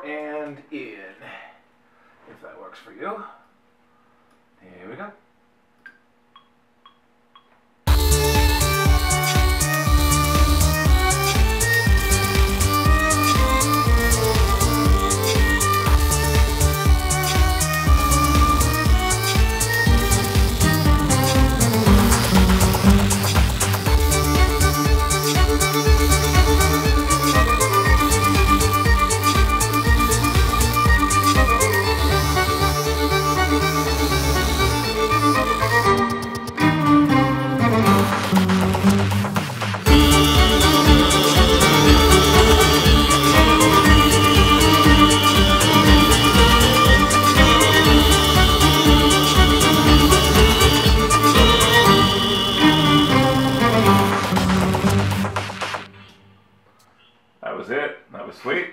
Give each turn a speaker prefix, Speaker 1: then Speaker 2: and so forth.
Speaker 1: and in, if that works for you. That was it. That was sweet.